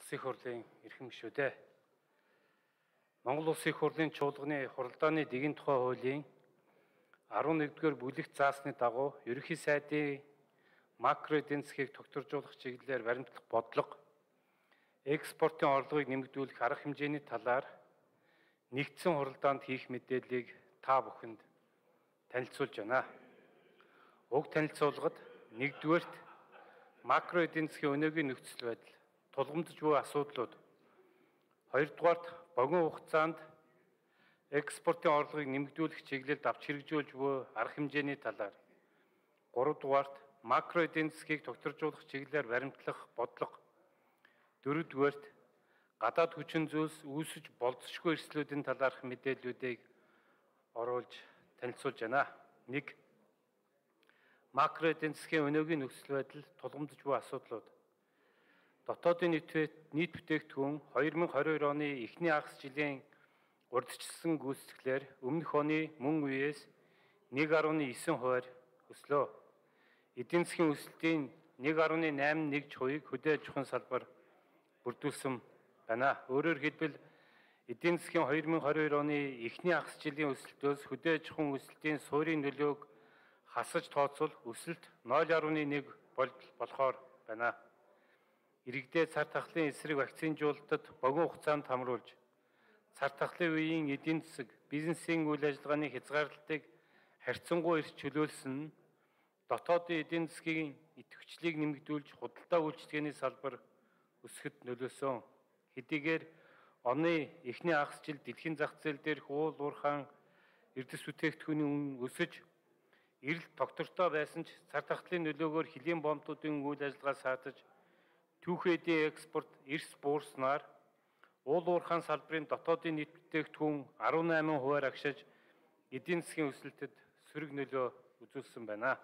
Улсын их хурлын эрхэм гишүүдээ Монгол Улсын их хурлын чуулганы хуралдааны дэгэн тухай хуулийн 11-р бүлэгт заасны дагуу ерөнхий сайдын макро эдийн засгийг тогтворжуулах чиглэлээр баримтлах бодлого экспортын орлогыг нэмэгдүүлэх арга хэмжээний талаар нэгдсэн хуралдаанд хийх мэдээллийг та бүхэнд танилцуулж байна. Уг танилцуулгад нэгдүгээрт макро эдийн засгийн өнөөгийн нөхцөл байдал тулгамдж буй асуудлууд. Хоёрдугаарт богино хугацаанд экспортын орлогыг нэмэгдүүлэх чиглэлд авч хэрэгжүүлж буй арга хэмжээний талаар. Гуравдугаарт макро эдийн засгийг тогтворжуулах чиглэлээр баримтлах бодлого. Дөрөвдүгээрт гадаад хүчин зүйлс үүсэж болцсошгүй эрсдлүүдийн талаарх мэдээллүүдийг оруулж танилцуулж байна. 1 макро эдийн засгийн өнөөгийн нөхцөл байдал тулгамдж буй асуудлууд дотоодын нийт нийт бүтээгдэхүүн 2022 оны эхний хагас жилийн урдчилсан гүйцэтгэлээр өмнөх оны мөн үеэс 1.9 хувиар өслөө. Эдийн засгийн өсөлтийн 1.81 хувийг хөдөө аж ахуйн салбар бүрдүүлсэн байна. Өөрөөр хэлбэл эдийн засгийн 2022 оны эхний хагас жилийн өсөлтөөс хөдөө аж ахуйн өсөлтийн суурийн нөлөөг хасаж тооцвол өсөлт 0.1 болохоор байна иргэдээ цар тахлын эсрэг вакцинжуулалтад богино хугацаанд хамруулж цар тахлын үеийн эдийн засаг, бизнесийн үйл ажиллагааны хязгаарлалтыг харьцангуй эрс чөлөөлсөн нь дотоодын эдийн засгийн идэвхжлийг нэмэгдүүлж худалдаа үйлчлэгээний салбар өсөхөд нөлөөсөн. Хэдийгээр оны эхний хагас жил дэлхийн зах зээл дээрх уул уурхаан эрдэс бүтээгдэхүүний үнэ өсөж эрэл тогтвортой байсан ч цар тахлын нөлөөгөөр хөлийн бомтуудын үйл ажиллагаа саатаж түүхээдийн экспорт эрс буурснаар уул уурхаан салбарын дотоодын нийт бүтээгдэхүүн 18 хувиар агшиж эдийн засгийн өсөлтөд сөрөг нөлөө үзүүлсэн байна.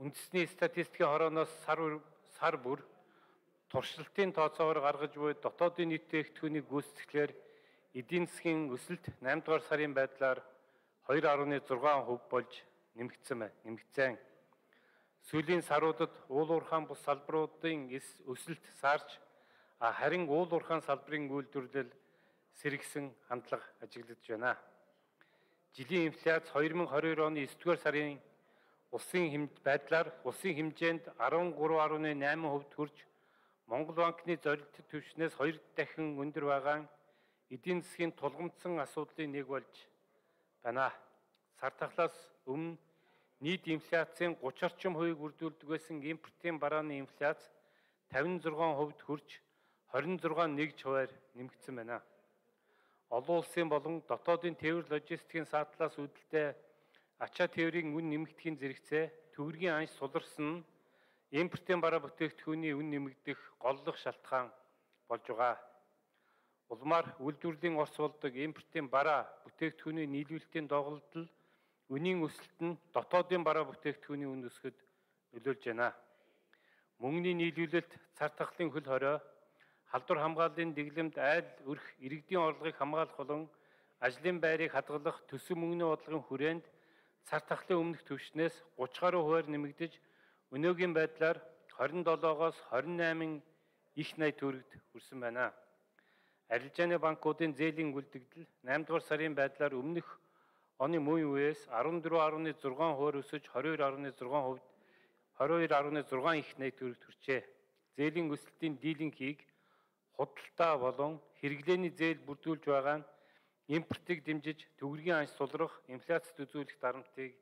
Үндэсний статистикийн хорооноос сар сар бүр туршилтын тооцоогоор гаргаж буй дотоодын нийт бүтээгдэхүүний гүйцэтгэлээр эдийн засгийн өсөлт 8 дугаар сарын байдлаар 2.6% болж нэмэгдсэн байна. Нэмэгдсэн. Сүүлийн саруудад уул уурхаан бус салбаруудын өсөлт саарч харин уул уурхаан салбарын үйлдвэрлэл сэргсэн хандлага ажиглагдж байна. Жилийн инфляц 2022 оны 9-р сарын улсын хэмж байдлаар улсын хэмжээнд 13.8% хүрч Монгол банкны зорилттой түвшнээс 2 дахин өндөр байгаа эдийн засгийн тулгамдсан асуудлын нэг болж байна. Сар тахлаас өмнө нийт инфляцийн 30 орчим хувийг бүрдүүлдэг байсан импортын барааны инфляц 56% хүрч 26.1 хувиар нэмэгдсэн байна. Олон улсын болон дотоодын тээвэр логистикийн саатлаас үүдэлтэй ачаа тээврийн үн нэмэгдэхийн зэрэгцээ төгрөгийн анш суларсан нь импортын бараа бүтээгдэхүүний үн нэмэгдэх голлох шалтгаан болж байгаа. Улмаар үйлдвэрлэлийн орц болдог импортын бараа бүтээгдэхүүний нийлүүлэлтийн доголдол Үнийн өсөлт нь дотоодын бараа бүтээгдэхүүний үн өсгөд нөлөөлж байна. Мөнгөний нийлүүлэлт, цар тахлын хөл хорой, халдвар хамгааллын дэглэмд айл өрх иргэдийн орлогыг хамгаалах болон ажлын байрыг хадгалах төсөв мөнгөний бодлогын хүрээнд цар тахлын өмнөх түвшнээс 30 гаруй хувиар нэмэгдэж өнөөгийн байдлаар 27-оос 28 их 80 төгрөгт хүрсэн байна. Арилжааны банкуудын зээлийн үлдэгдэл 8 дугаар сарын байдлаар өмнөх оны мөн үеэс 14.6 хувиар өсөж 22.6%, 22.6 их төгрөгт хүрчээ. Зээлийн өсөлтийн дийлэнхийг худалдаа болон хэрэглээний зээл бүрдүүлж байгаа импортыг дэмжиж төгрөгийн анх сулрах, инфляцид үзүүлэх дарамтыг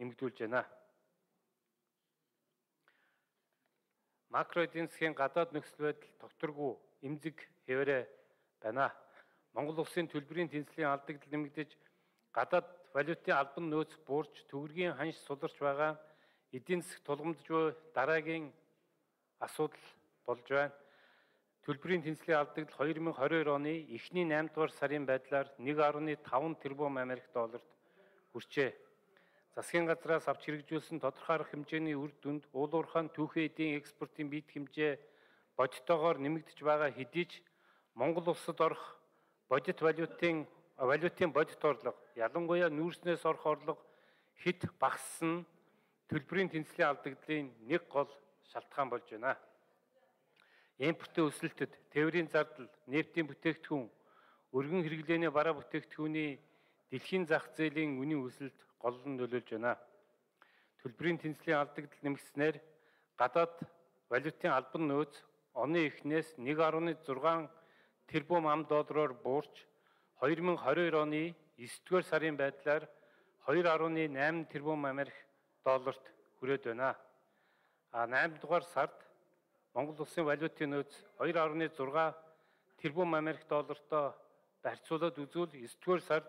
нэмэгдүүлж байна. Макро эдийн засгийн гадаад нөхцөл байдал тогтворгүй эмзэг хэвээрээ байна. Монгол улсын төлбөрийн тэнцлийн алдагдал нэмэгдэж гадаад валютын албан нөөц буурч төгрөгийн ханш суларч байгаа эдийн засаг тулгамдж буй дараагийн асуудал болж байна. Төлбөрийн тэнцлийн алдагдал 2022 оны эхний 8 дугаар сарын байдлаар 1.5 тэрбум Америк долларт хүрчээ. Засгийн газраас авч хэрэгжүүлсэн тодорхой арга хэмжээний үр дүнд уулуурхаан түүхий эдийн экспортын бит хэмжээ бодитоогоор нэмэгдэж байгаа хэдий ч Монгол улсад орох бодит валютын валютын бодит орлого ялангуяа нүүрснээс орох орлого хэд багассан төлбөрийн тэнцлийн алдагдлын нэг гол шалтгаан болж байна. импортын өсөлтөд тээврийн зардал, нефтийн бүтээгдэхүүн, өргөн хэрэглээний бараа бүтээгдэхүүний дэлхийн зах зээлийн үнийн өсөлт голлон нөлөөлж байна. Төлбөрийн тэнцлийн алдагдал нэмэгдснээр гадаад валютын албан нөөц оны эхнээс 1.6 тэрбум ам доллараар буурч 2022 оны 9-р сарын байдлаар 2.8 тэрбум Америк долларт хүрээд байна. А 8 дугаар сард Монгол улсын валютын нөөц 2.6 тэрбум Америк доллартай харьцуулаад үзвэл 9-р сард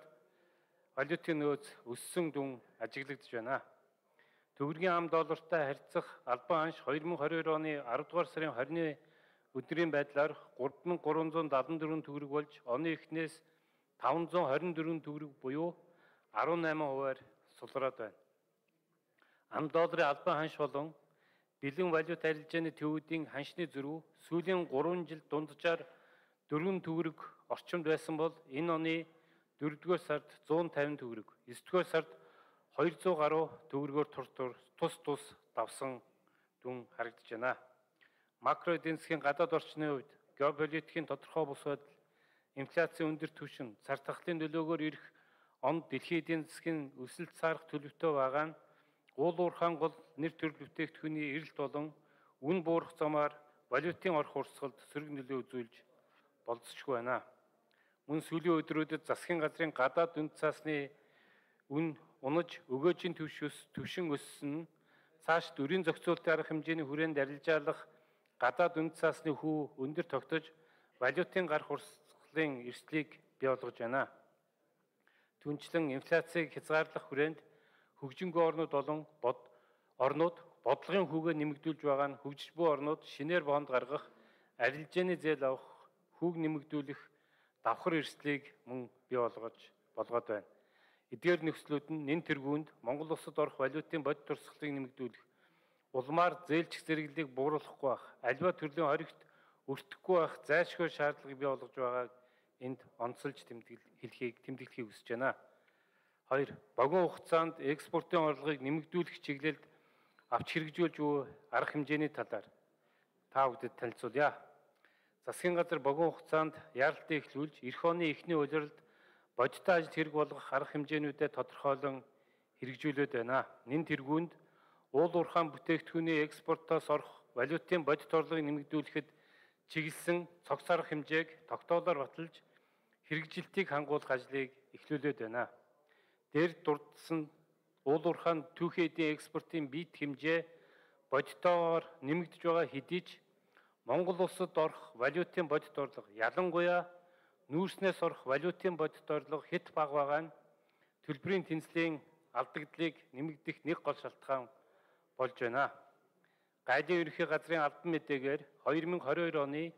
валютын нөөц өссөн дүн ажиглагдж байна. Төгрөгийн ам доллартай харьцах албан анш 2022 оны 10 дугаар сарын 20-ны өдрийн байдлаар 3374 төгрөг болж оны эхнээс 524 төгрөг буюу 18 хувиар сулраад байна. Ам долларын албан ханш болон бэлэн валют арилжааны төвүүдийн ханшны зөрүү сүүлийн 3 жил дунджаар 4 төгрөг орчимд байсан бол энэ оны 4-р сард 150 төгрөг, 9-р сард 200 гаруй төгрөгөөр тур тур тус тус давсан дүн харагдаж байна. Макро эдийн засгийн гадаад орчны хувьд геополитикийн тодорхой бус байдал, инфляцийн өндөр түвшин, цар тахлын нөлөөгөөр ирэх онд дэлхийн эдийн засгийн өсөлт саарах төлөвтэй байгаа нь уул уурхаан гол нэр төрөл бүтээгдэхүүний эрэлт болон үн буурах замаар валютын орох урсгалд сөрөг нөлөө үзүүлж болцсохгүй байна. Мөн сүүлийн өдрүүдэд засгийн газрын гадаад үнд цаасны үн унаж өгөөжийн төвшөс төвшин өссөн цааш дөрийн зохицуултын арга хэмжээний хүрээнд арилжаалах гадаад үнд цаасны хүү өндөр тогтож валютын гарах урсгалын эрсдлийг бий болгож байна түнчлэн инфляцийг хязгаарлах хүрээнд хөгжингүй орнууд болон бод орнууд бодлогын хүүгээ нэмэгдүүлж байгаа нь хөгжиж буй орнууд шинээр бонд гаргах, арилжааны зээл авах, хүүг нэмэгдүүлэх давхар эрсдлийг мөн бий болгож болгоод байна. Эдгээр нөхцлүүд нь нэн тэргуунд Монгол улсад орох валютын бодит туршлагыг нэмэгдүүлэх, улмаар зээлчих зэрэглэлийг бууруулахгүй байх, альва төрлийн хоригт өртөхгүй байх зайлшгүй шаардлагыг бий болгож байгааг энд онцолж хэлхийг тэмдэглэхийг хүсэж байна. Хоёр, богино хугацаанд экспортын орлогыг нэмэгдүүлэх чиглэлд авч хэрэгжүүлж буй арга хэмжээний талаар та бүдэд танилцуулъя. Засгийн газар богино хугацаанд яаралтыг эхлүүлж, эх оны эхний улиралд бодиттой ажил хэрэг болгох арга хэмжээнүүдэд тодорхойлон хэрэгжүүлээд байна. Нин тэргуунд уул уурхаан бүтээгдэхүүний экспортоос орох валютын бодит орлогыг нэмэгдүүлэхэд чиглэсэн цогц арга хэмжээг тогтоолоор баталж хэрэгжилтийг хангуулах ажлыг эхлүүлээд байна. Дээр дурдсан уулуурхаан түүхий эдийн экспортын бит хэмжээ бодитоор нэмэгдэж байгаа хэдий ч Монгол улсад орох валютын бодит орлого ялангуяа нүүрснээс орох валютын бодит орлого хэд бага байгаа нь төлбөрийн тэнцлийн алдагдлыг нэмэгдэх нэг гол шалтгаан болж байна. Гайлын ерөнхий газрын албан мэдээгээр 2022 оны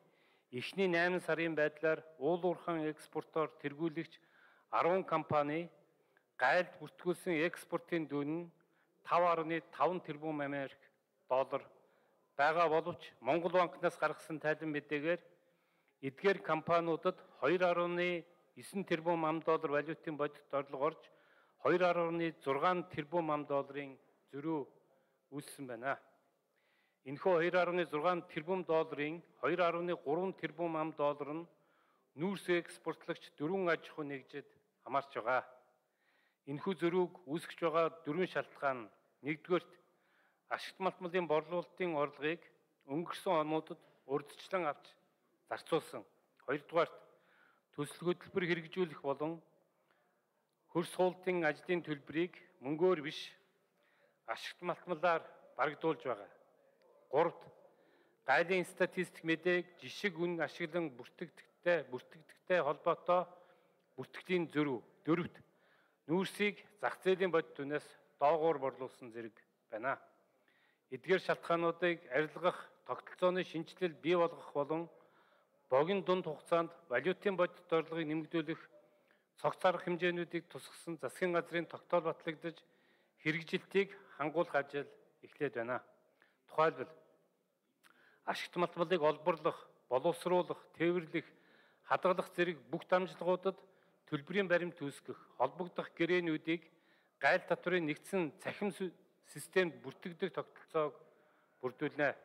эхний 8 сарын байдлаар уул уурхаан экспортоор тэргүүлэгч 10 компани гайлд бүртгүүлсэн экспортын дүн нь 5.5 тэрбум Америк доллар байгаа боловч Монгол банкнаас гаргасан тайлан мэдээгээр эдгээр компаниудад 2.9 тэрбум ам доллар валютын бодит орлого орж 2.6 тэрбум ам долларын зөрүү үүссэн байна. Энэхүү 2.6 тэрбум долларын 2.3 тэрбум ам доллар нь нүүрс экспортлагч дөрвөн аж ахуй нэгжид хамаарч байгаа. Энэхүү зөрүүг үүсгэж байгаа дөрвөн шалтгаан нэгдүгээрт ашигт малтмалын борлуулалтын орлогыг өнгөрсөн онуудад урьдчилан авч зарцуулсан. Хоёрдугаарт төсөл хөтөлбөр хэрэгжүүлэх болон хөрс суултын ажлын төлбөрийг мөнгөөр биш ашигт малтмалаар барагдуулж байгаа. Гуравт гайлын статистик мэдээг жишг үн ашиглан бүртгэгдэлтэй бүртгэгдэлтэй холбоотой бүртгэлийн зөрүү. Дөрөвт нүүрсийг зах зээлийн бодит үнээс доогуур борлуулсан зэрэг байна. Эдгээр шалтгаануудыг арилгах тогтолцооны шинжилэл бий болгох болон богино дунд хугацаанд валютын бодит орлогыг нэмэгдүүлэх цогц арга хэмжээнүүдийг тусгасан засгийн газрын тогтоол батлагдаж хэрэгжилтийг хангуулах ажил эхлээд байна. Тухайлбал ашигт малтмалыг олборлох, боловсруулах, тээвэрлэх, хадгалах зэрэг бүх дамжлагуудад төлбөрийн баримт үүсгэх, холбогдох гэрээнүүдийг гайл татврын нэгдсэн цахим системд бүртгэгдэх тогтолцоог бүрдүүлнэ.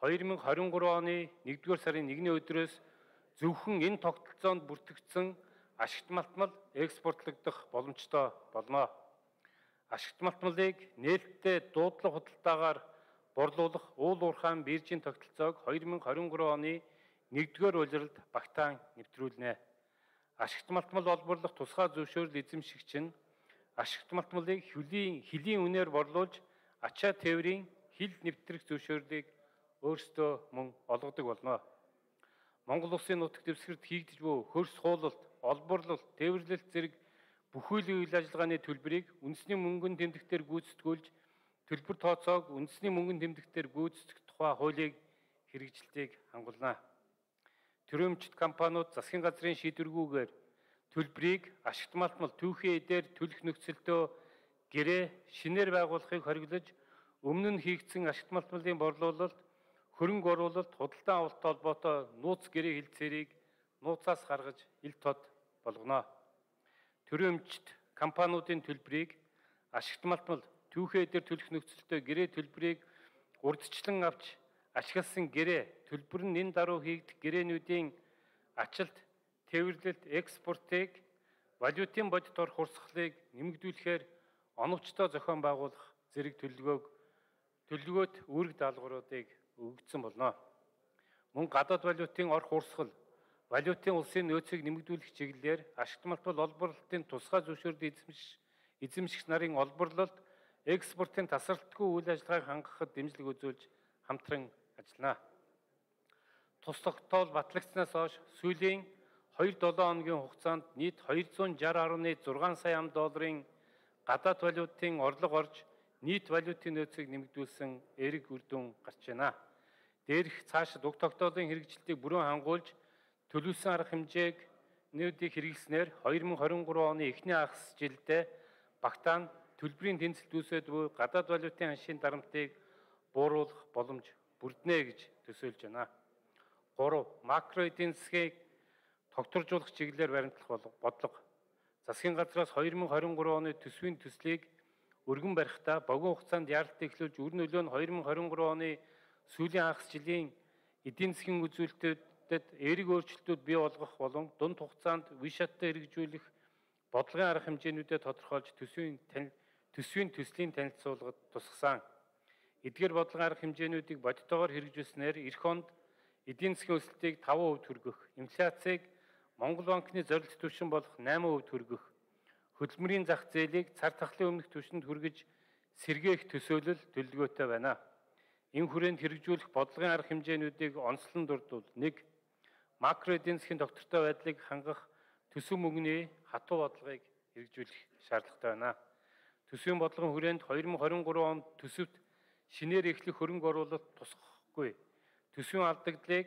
2023 оны 1-р сарын 1-ний өдрөөс зөвхөн энэ тогтолцоонд бүртгэгдсэн ашигт малтмал экспортлогдох боломжтой болно. Ашигт малтмалыг нээлттэй дуудлага худалдаагаар борлуулах уул уурхайн биржийн тогтолцоог 2023 оны 1-р улиралд багтаан нэвтрүүлнэ. Ашигт малтмал олборлох тусгай зөвшөөрөл эзэмшигч нь ашигт малтмалыг хөлийн хөлийн үнээр борлуулж ачаа тээврийн хил нэвтрэх зөвшөөрлийг өөрсдөө мөн олгодог болно. Монгол улсын нутаг дэвсгэрт хийгдэж буй хөрс хуулалт, олборлолт, тээвэрлэлт зэрэг бүхүйлийн үйл ажиллагааны төлбөрийг үндэсний мөнгөнд тэмдэгтээр гүйцэтгүүлж төлбөр тооцоог үндэсний мөнгөнд тэмдэгтээр гүйцэтгэх тухай хуулийг хэрэгжилтийг хангуулна. Төрөмчт компаниуд засгийн газрын шийдвэргүйгээр төлбөрийг ашигт малтмал түүхий эдээр төлөх нөхцөлтөө гэрээ шинээр байгуулахыг хориглож өмнө нь хийгдсэн ашигт малтмалын борлуулалт хөрөнгө оруулалт, худалдан авалттай холбоотой нууц гэрээ хилцээрийг нууцаас гаргаж ил тод болгоно. Төрөмчт компаниудын төлбөрийг ашигт малтмал түүхээ дээр төлөх нөхцөлтэй гэрээ төлбөрийг урдчлан авч ашигласан гэрээ төлбөр нь энэ даруй хийгдэх гэрээнүүдийн ачилт, тээвэрлэлт, экспортыг валютын бодит орох урсгалыг нэмэгдүүлэхээр оновчтой зохион байгуулах зэрэг төлөвлөгөөг төлөвлөгөөт үүрэг даалгавруудыг өгөгдсөн болно. Мөн гадаад валютын орох урсгал, валютын улсын нөөцийг нэмэгдүүлэх чиглэлээр ашигт малтбал олборлолтын тусгай зөвшөөрлөд эзэмшигч эзэмшигч нарын олборлолт, экспортын тасралтгүй үйл ажиллагааг хангахад дэмжлэг үзүүлж хамтран ажиллана. Тус тогтоол батлагдсанаас хойш сүүлийн 2-7 хоногийн хугацаанд нийт 260.6 сая ам долларын гадаад валютын орлого орж нийт валютын нөөцийг нэмэгдүүлсэн эрг үр дүн гарч байна. Дээрх цаашид уг тогтоолын хэрэгжилтийг бүрэн хангуулж төлөвлөсөн арга хэмжээг нүүдийг хэрэглэснээр 2023 оны эхний хагас жилдээ багтаан төлбөрийн тэнцэлд үүсээд буй гадаад валютын аншийн дарамтыг бууруулах боломж бүрднэ гэж төсөөлж байна. 3. Макро эдийн засгийг тогтворжуулах чиглэлээр баримтлах бодлого. Засгийн газраас 2023 оны төсвийн төслийг өргөн барихтаа богино хугацаанд яаралтай эхлүүлж өр нөлөө нь 2023 оны сүүлийн хагас жилийн эдийн засгийн үзүүлэлтүүдэд эерэг өөрчлөлтүүд бий болгох болон дунд хугацаанд үе шаттай хэрэгжүүлэх бодлогын арга хэмжээнүүдэд тодорхойлж төсвийн төсвийн төслийн танилцуулгад тусгасан. Эдгээр бодлогын арга хэмжээнүүдийг бодитоогоор хэрэгжүүлснээр эх онд эдийн засгийн өсөлтийг 5% түргэх, инфляцийг Монгол банкны зорилт түвшин болох 8% түргэх, хөдөлмөрийн зах зээлийг цар тахлын өмнөх түвшинд хүргэж сэргээх төсөөлөл төлөвлөгөөтэй байна. Энэ хүрээнд хэрэгжүүлэх бодлогын арга хэмжээнүүдийг онцлон дурдвал 1. Макро эдийн засгийн доктортой байдлыг хангах төсөв мөнгөний хатуу бодлогыг хэрэгжүүлэх шаардлагатай байна. Төсвийн бодлогын хүрээнд 2023 онд төсөвт шинээр эхлэх хөрөнгө оруулалт тусахгүй. Төсвийн алдагдлыг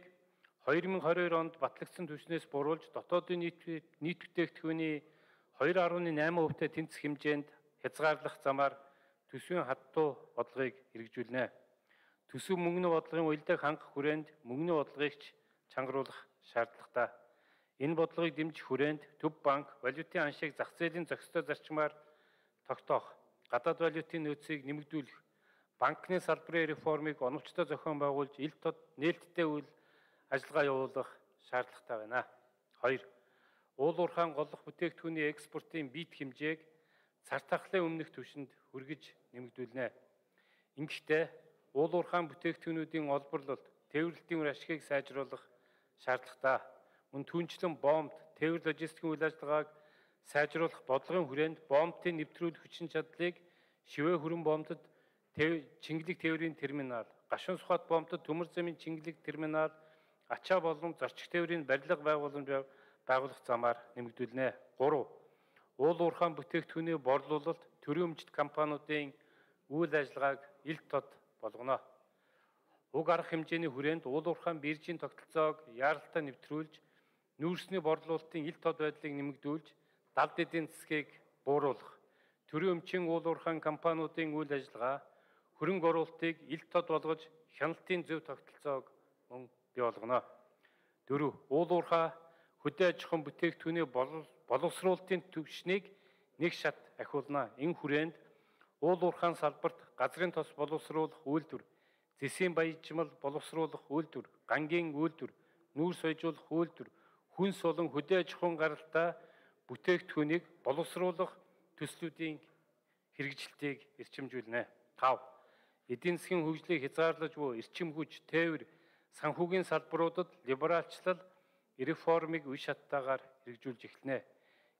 2022 онд батлагдсан түвшнээс буруулж дотоодын нийт нийт бүтээгдэхүүний 2.8%-тэй тэнцэх хэмжээнд хязгаарлах замаар төсвийн хаттуу бодлогыг хэрэгжүүлнэ. Төсөв мөнгөний бодлогын уялдааг хангах хүрээнд мөнгөний бодлогыг ч чангаруулах шаардлагатай. Энэ бодлогыг дэмжих хүрээнд Төв банк валютын аншийг зах зээлийн зохистой зарчмаар тогтоох, гадаад валютын нөөцийг нэмэгдүүлэх, банкны салбарын реформыг оновчтой зохион байгуулж ил тод нээлттэй үйл ажиллагаа явуулах шаардлагатай байна. 2 уул уурхайн голлох бүтээгдэхүүний экспортын бит хэмжээг цар тахлын өмнөх түвшинд хүргэж нэмэгдүүлнэ. Ингэхдээ уул уурхайн бүтээгдэхүүнүүдийн олборлолт, тээвэрлэлтийн үр ашгийг сайжруулах шаардлагатай. Мөн түнчлэн бомб, тээвэр логистикийн үйл ажиллагааг сайжруулах бодлогын хүрээнд бомбын нэвтрүүлэх хүчин чадлыг шивээ хүрэн бомбдод Чингэлэг тээврийн терминал, Гашуун Сухат бомбдод төмөр замын Чингэлэг терминал, Ачаа болон Зорчих тээврийн барилга байгууламж байгуулах замаар нэмэгдүүлнэ. 3. Уул уурхайн бүтээгдэхүүний борлуулалт төрөмжт компаниудын үйл ажиллагааг илт тод болгоно. Уг арга хэмжээний хүрээнд уул уурхайн биржийн тогтолцоог яаралтай нэвтрүүлж, нүүрсний борлуулалтын илт тод байдлыг нэмэгдүүлж, далд эдийн засгийг бууруулах, төрийн өмчийн уул уурхайн компаниудын үйл ажиллагаа, хөрөнгө оруулалтыг илт тод болгож, хяналтын зөв тогтолцоог мөн бий болгоно. 4. Уул уурхай хөдөө аж ахуйн бүтээгдэхүүний боловсруулалтын түвшнийг нэг шат ахиулна. Энэ хүрээнд уул уурхайн салбарт газрын тос боловсруулах үйлдвэр, зэсийн баяжмал боловсруулах үйлдвэр, гангийн үйлдвэр, нүүр сойжуулах үйлдвэр, хүнс болон хөдөө аж ахуйн гаралтай бүтээгдэхүүнийг боловсруулах төслүүдийн хэрэгжилтийг эрчимжүүлнэ. 5. Эдийн засгийн хөгжлийг хязгаарлаж буй эрчим хүч, тээвэр, санхүүгийн салбаруудад либералчлал реформыг үе шаттайгаар хэрэгжүүлж эхэлнэ.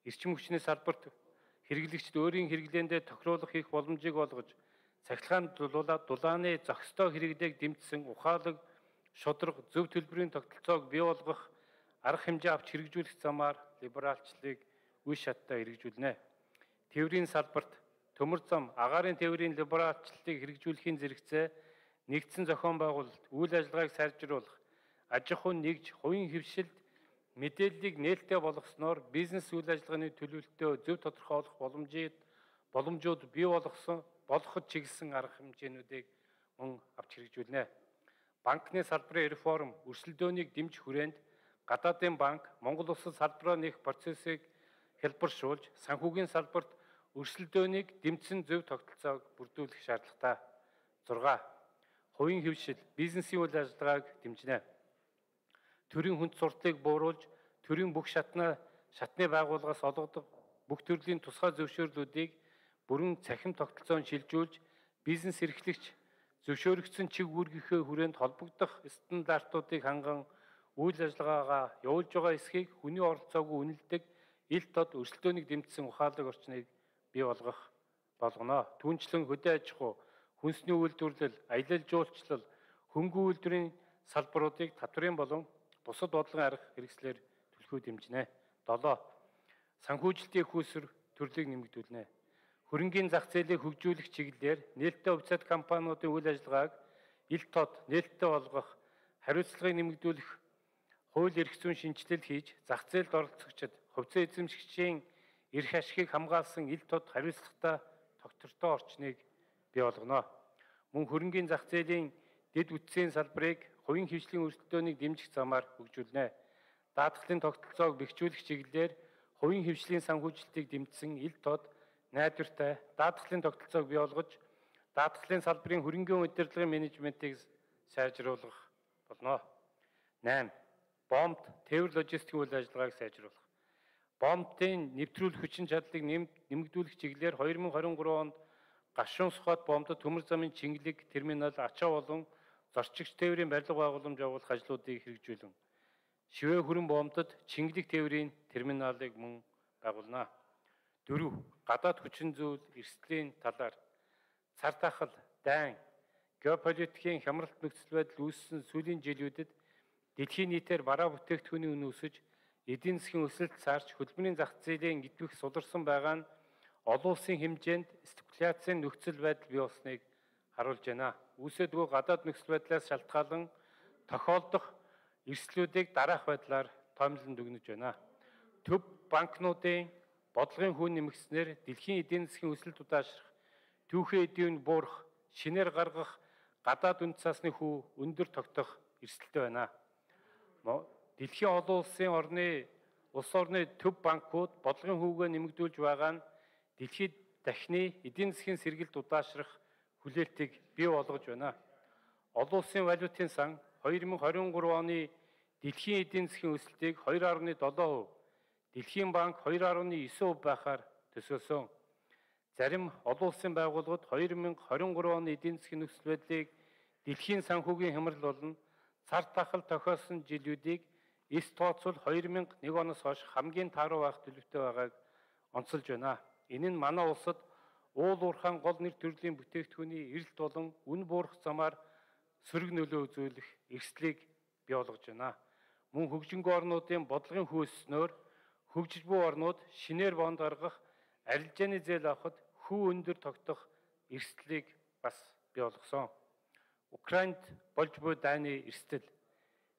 Эрчим хүчний салбарт хэрэглэгчд өөрийн хэрэглээндээ тохируулах хийх боломжийг олгож, цахилгаан дулааны зохистой хэрэглээг дэмжсэн ухаалаг, шудраг, зөв төлбөрийн тогтолцоог бий болгох арга хэмжээ авч хэрэгжүүлэх замаар либералчлалыг үе шаттай хэрэгжүүлнэ. Тэврийн салбарт төмөр зам, агаарын тэврийн либералчлалыг хэрэгжүүлэхийн зэрэгцээ нэгдсэн зохион байгуулалт, үйл ажиллагааг сайжруулах, аж ахуйн нэгж, хувийн хөвшилд мэдээллийг нээлттэй болгосноор бизнес үйл ажиллагааны төлөвлөлтөө зөв тодорхойлох боломжийг боломжууд бий болгосон болгоход чиглэсэн арга хэмжээнүүдийг мөн авч хэрэгжүүлнэ. Банкны салбарын реформ, өрсөлдөөнийг дэмжих хүрээнд гадаадын банк Монгол улсад салбараа нээх процессыг хэлбэршүүлж санхүүгийн салбарт өрсөлдөөнийг дэмжсэн зөв тогтолцоог бүрдүүлэх шаардлагатай. 6 хувийн хөвшил, бизнесийн үйл ажиллагааг дэмжинэ. Төрийн хүнд сурталыг бууруулж, төрийн бүх шатны шатны байгууллагаас олгодог бүх төрлийн тусгай зөвшөөрлүүдийг бүрэн цахим тогтолцоонд шилжүүлж, бизнес эрхлэгч зөвшөөрөгдсөн чиг үүргийнхээ хүрээнд холбогдох стандартуудыг ханган үйл ажиллагаагаа явуулж байгаа эсхийг хүний оролцоогүй үнэлдэг ил тод өрсөлдөөнийг дэмжсэн ухаалаг орчныг бий болгох болгоно. Түүнчлэн хөдөө аж ахуй хүнсний үйлдвэрлэл, аялал жуулчлал, хөнгөн үйлдвэрийн салбаруудыг татврын болон бусад бодлогын арга хэрэгслээр төлөхөө дэмжинэ. 7. Санхүүжилтийн хүүсвэр төрлийг нэмэгдүүлнэ. Хөрөнгийн зах зээлийг хөгжүүлэх чиглэлээр нээлттэй хувьцаат компаниудын үйл ажиллагааг ил тод нээлттэй болгох, хариуцлагыг нэмэгдүүлэх, хууль эрх зүйн шинжилэл хийж зах зээлд оролцогчид хувьцаа эзэмшигчийн эрх ашигыг хамгаалсан ил тод хариуцлагатай тогтвортой орчныг бий болгоно. Мөн хөрөнгийн зах зээлийн дэд үтсийн салбарыг хувийн хвшлийн өрсөлдөөнийг дэмжих замаар хөгжүүлнэ. Даатгалын тогтолцоог бэхжүүлэх чиглэлээр хувийн хвшлийн санхүүжилтийг дэмжсэн ил тод найдвартай даатгалын тогтолцоог бий болгож даатгалын салбарын хөрөнгийн удирдлагын менежментийг сайжруулах болно. 8. Бомб, тээвэр логистикийн үйл ажиллагааг сайжруулах. Бомбын нэвтрүүлэх хүчин чадлыг нэмэгдүүлэх чиглэлээр 2023 онд Гашуун сухад бомбод төмөр замын Чингэлэг терминал ачаа болон зорчигч тээврийн барилга байгууламж явуулах ажлуудыг хэрэгжүүлэн шивээ хүрэн бомбод Чингэлэг тээврийн терминалыг мөн байгуулна. 4. Гадаад хүчин зүйл эрсдлийн талаар цар тахал, дайн, геополитикийн хямралт нөхцөл байдал үүссэн сүүлийн жилүүдэд дэлхийн нийтээр бараа бүтээгдэхүүний үн өсөж эдийн засгийн өсөлт цаарч хөдөлмөрийн зах зээлийн идэвх суларсан байгаа нь олон улсын хэмжээнд спекуляцийн нөхцөл байдал бий болсныг харуулж байна. Үүсэдгүү гадаад нөхцөл байдлаас шалтгаалan тохиолдох эрсдлүүдийг дараах байдлаар томилонд өгнөж байна. Төв банкнуудын бодлогын хүн нэмэгснээр дэлхийн эдийн засгийн өсөлт удаашрах, түүхэн эдийн буурах, шинээр гаргах гадаад үнд цасны хүү өндөр тогтох эрсдэлтэй байна. Дэлхийн олон улсын орны улс орны төв банкуд бодлогын хүүгээ нэмэгдүүлж байгаа нь дэлхийд дахны эдийн засгийн сэргэлт удаашрах хүлээлтийг бий болгож байна. Олон улсын валютын сан 2023 оны дэлхийн эдийн засгийн өсөлтийг 2.7%, Дэлхийн банк 2.9% байхаар төсөөлсөн. Зарим олон улсын байгууллагууд 2023 оны эдийн засгийн нөхцөл байдлыг дэлхийн санхүүгийн хямрал болон цар тахал тохиолсон жилүүдийг эс тооцвол 2001 оноос хойш хамгийн тааруу байх төлөвтэй байгааг онцолж байна. Энэ нь манай улсад уул уурхаан гол нэр төрлийн бүтээгдэхүүний эрэлт болон үн буурах замаар сөрөг нөлөө үзүүлэх эрсдлийг бий болгож байна. Мөн хөгжингөө орнуудын бодлогын хөөснөөр хөгжиж буй орнууд шинээр бонд гаргах арилжааны зээл авахд хүү өндөр тогтох эрсдлийг бас бий болгосон. Украинд болж буй дайны эрсдэл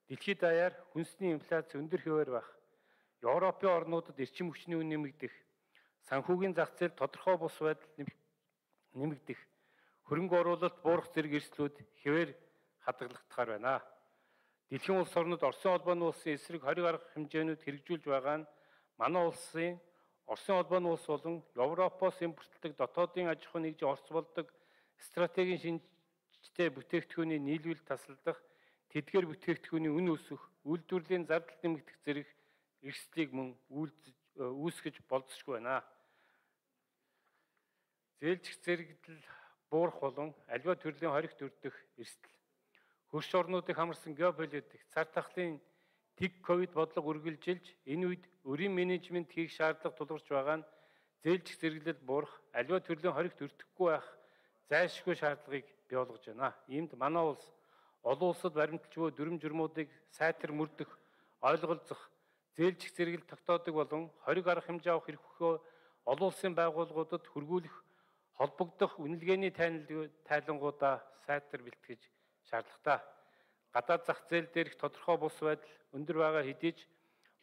дэлхийд даяар хүнсний инфляц өндөр хэвээр байх. Европын орнуудад эрчим хүчний үн нэмэгдэх санхүүгийн зах зээл тодорхой бус байдал нэмэгдэх, хөрөнгө оруулалт буурах зэрэг эрсдлүүд хэвээр хадгалагдахаар байна. Дэлхийн улс орнууд Оросын холбооны улсын эсрэг хориг арга хэмжээнүүд хэрэгжүүлж байгаа нь манай улсын Оросын холбооны улс болон Европоос импортлдог дотоодын аж ахуй нэгж орц болдог стратегийн хүчтэй бүтээгдэхүүний нийлүүл тасалдах, тэдгээр бүтээгдэхүүний үн өсөх, үйлдвэрлэлийн зардал нэмэгдэх зэрэг эрсдлийг мөн үйлдэж үүсгэж болзошгүй байна. Зээлжих зэрэгдэл буурах болон аливаа төрлийн хоригт өрдөх эрсдэл. Хөрш орнуудыг хамарсан геополитик, цар тахлын тэг ковид бодлого үргэлжилж энэ үед өрийн менежмент хийх шаардлага тулгарч байгаа нь зээлжих зэрэглэл буурах, аливаа төрлийн хоригт өртөхгүй байх зайлшгүй шаардлагыг бий болгож байна. Иймд манай улс олон улсад баримталжгүй дүрм журмуудыг сайтар мөрдөх, ойлголцох, зээлжих зэрэгэл тогтоодог болон хориг арга хэмжээ авах эрхөө олон улсын байгууллагуудад хөргүүлэх холбогдох үнэлгээний тайлангуудаа сайтар бэлтгэж шаардлагатай. Гадаад зах зээл дээрх тодорхой бус байдал өндөр байгаа хэдий ч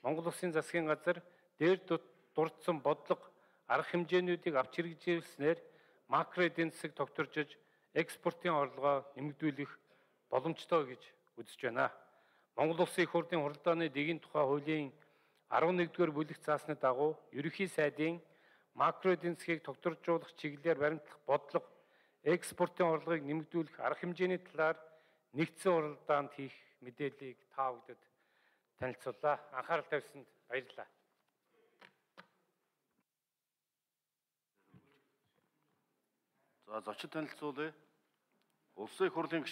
Монгол Улсын засгийн газар дээр дурдсан бодлого арга хэмжээнүүдийг авч хэрэгжүүлснээр макро эдийн засаг тогтворжиж экспортын орлогоо нэмэгдүүлэх боломжтой гэж үзэж байна. Монгол Улсын их хурлын хуралдааны дэгийн тухай хуулийн 11-р бүлэг заасны дагуу ерөнхий сайдын макро эдийн засгийг тогтворжуулах чиглэлээр баримтлах бодлого экспортын орлогыг нэмэгдүүлэх арга хэмжээний талаар нэгдсэн уралдаанд хийх мэдээллийг та бүдэд танилцууллаа. Анхаарал тавьсанд баярлалаа. За зочин танилцуулъя. Улсын хурлын